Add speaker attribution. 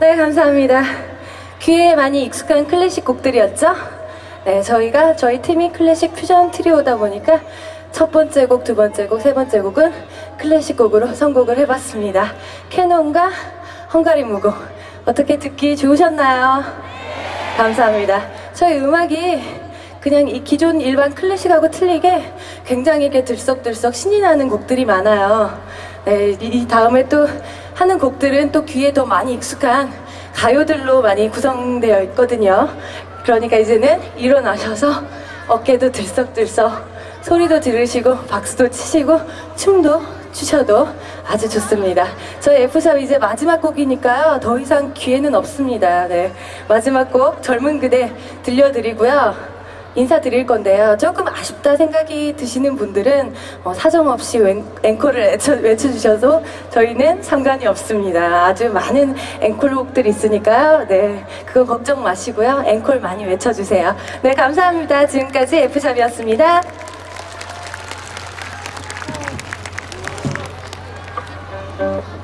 Speaker 1: 네, 감사합니다. 귀에 많이 익숙한 클래식 곡들이었죠? 네, 저희가 저희 팀이 클래식 퓨전 트리오다 보니까 첫 번째 곡, 두 번째 곡, 세 번째 곡은 클래식 곡으로 선곡을 해봤습니다. 캐논과 헝가리 무고 어떻게 듣기 좋으셨나요? 감사합니다. 저희 음악이 그냥 이 기존 일반 클래식하고 틀리게 굉장히 이렇게 들썩들썩 신이 나는 곡들이 많아요. 네, 이 다음에 또 하는 곡들은 또 귀에 더 많이 익숙한 가요들로 많이 구성되어 있거든요. 그러니까 이제는 일어나셔서 어깨도 들썩들썩 소리도 들으시고 박수도 치시고 춤도 추셔도 아주 좋습니다. 저희 F샵 이제 마지막 곡이니까요. 더 이상 기회는 없습니다. 네. 마지막 곡 젊은 그대 들려드리고요. 인사드릴 건데요. 조금 아쉽다 생각이 드시는 분들은 어, 사정없이 앵콜을 외쳐 주셔도 저희는 상관이 없습니다. 아주 많은 앵콜곡들 있으니까요. 네, 그거 걱정 마시고요. 앵콜 많이 외쳐주세요. 네, 감사합니다. 지금까지 F잡이었습니다. Thank.